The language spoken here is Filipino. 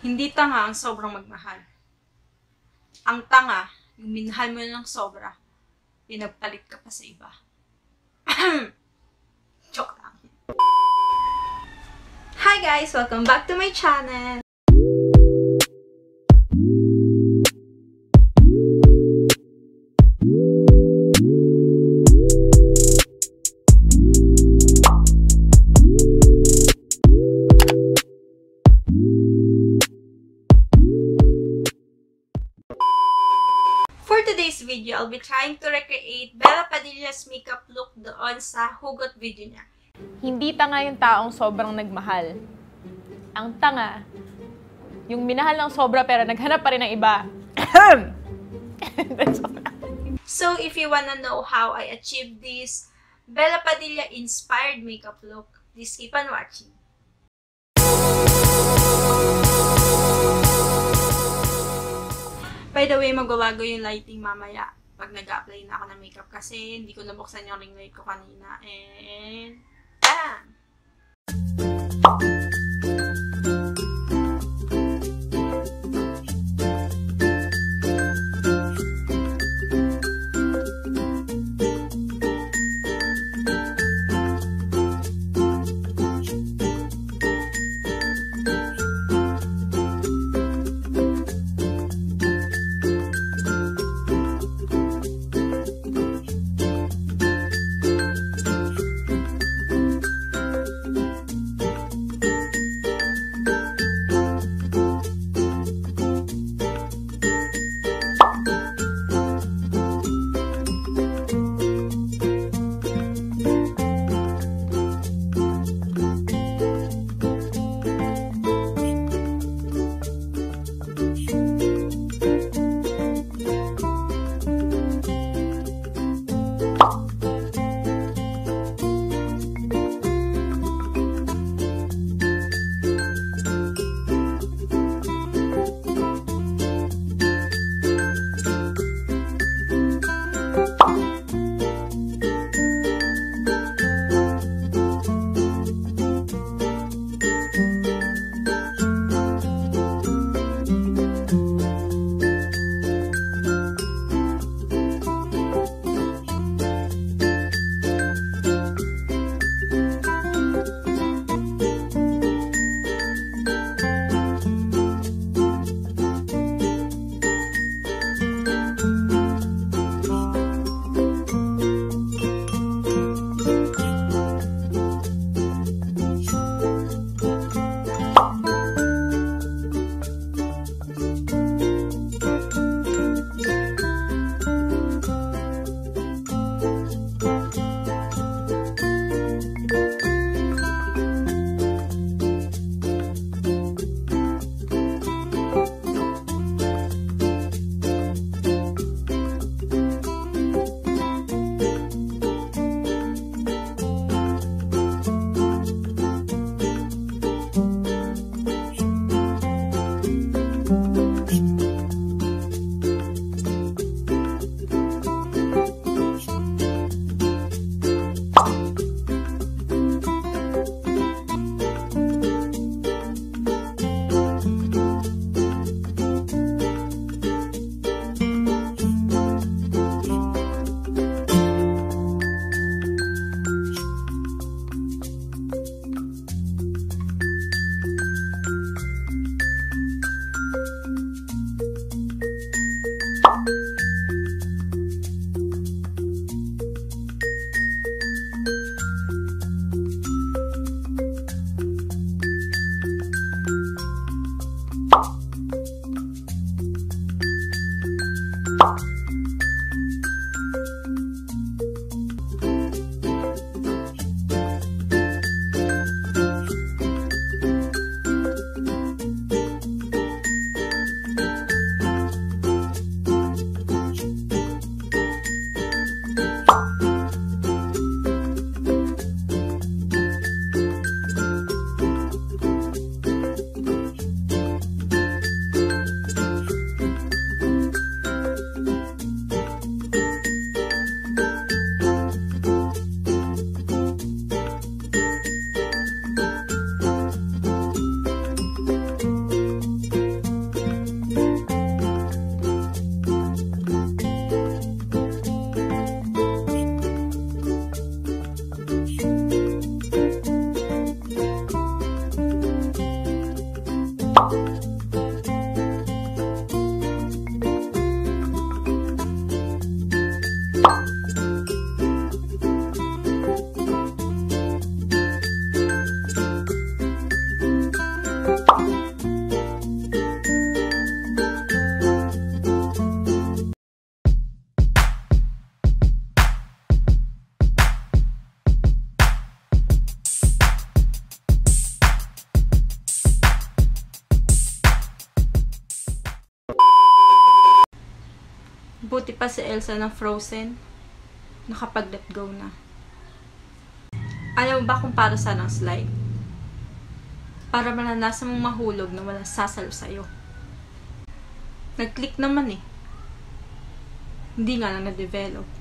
Hindi tanga ang sobrang magmahal. Ang tanga, yung minahal mo ng sobra, pinagpalit ka pa sa iba. Joke lang. Hi guys! Welcome back to my channel! Today's video, I'll be trying to recreate Bella Padilla's makeup look doon sa hugot video niya. Hindi tanga yung taong sobrang nagmahal. Ang tanga, yung minahal ng sobra pero naghanap pa rin ng iba. So, if you wanna know how I achieved this Bella Padilla inspired makeup look, please keep on watching. The way, magbabago yung lighting mamaya pag nag-apply na ako ng makeup kasi hindi ko nabuksan yung ring light ko kanina. And, bam! Buti pa si Elsa ng Frozen. Nakapag-let go na. Alam mo ba kung para saan ang slide? Para malanasan mong mahulog na walang sasalo sa'yo. Nag-click naman eh. Hindi nga lang na-develop.